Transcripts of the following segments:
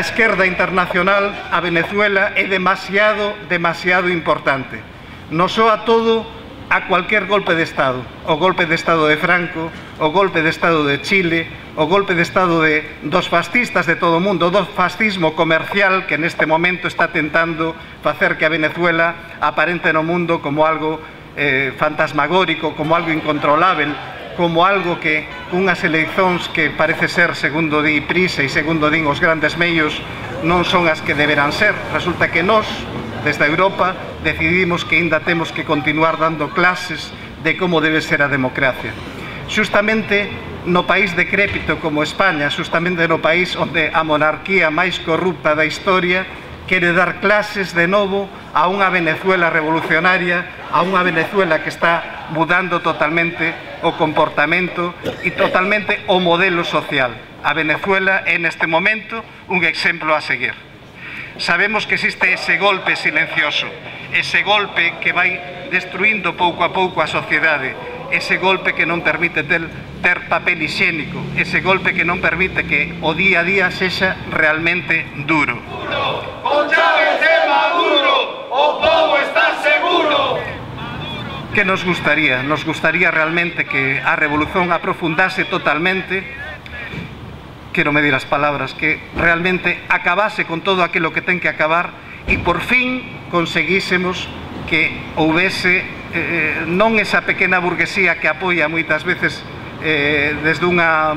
esquerda internacional a Venezuela é demasiado, demasiado importante. Nos soa todo a cualquier golpe de Estado. O golpe de Estado de Franco, o golpe de Estado de Chile, o golpe de Estado de, dos fascistas de todo o mundo, do fascismo comercial que neste momento está tentando facer que a Venezuela aparente no mundo como algo eh, fantasmagórico, como algo incontrolável, como algo que unhas eleccións que parece ser, segundo di Prisa e segundo din os grandes meios, non son as que deberán ser. Resulta que nós, desde Europa, decidimos que ainda temos que continuar dando clases de como debe ser a democracia. Xustamente no país decrépito como España, xustamente no país onde a monarquía máis corrupta da historia quere dar clases de novo a unha Venezuela revolucionaria, a unha Venezuela que está mudando totalmente o comportamento e totalmente o modelo social. A Venezuela é neste momento un exemplo a seguir. Sabemos que existe ese golpe silencioso, ese golpe que vai destruindo pouco a pouco a sociedade, ese golpe que non permite ter, ter papel higiénico, ese golpe que non permite que o día a día sexa realmente duro. Con Chávez de Maduro, o povo está seguro. Que nos gustaría? Nos gustaría realmente que a revolución aprofundase totalmente quero medir as palabras, que realmente acabase con todo aquilo que ten que acabar e por fin conseguísemos que houvese eh, non esa pequena burguesía que apoia moitas veces eh, desde unha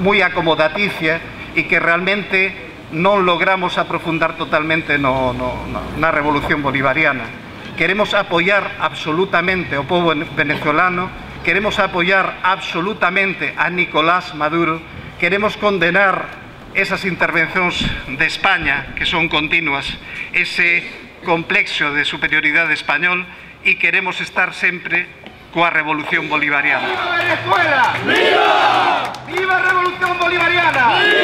moi acomodaticia e que realmente non logramos aprofundar totalmente no, no, na revolución bolivariana. Queremos apoiar absolutamente o povo venezolano, queremos apoiar absolutamente a Nicolás Maduro, queremos condenar esas intervencións de España, que son continuas, ese complexo de superioridade español e queremos estar sempre coa Revolución Bolivariana. ¡Viva Venezuela! ¡Viva! ¡Viva Revolución Bolivariana! ¡Viva!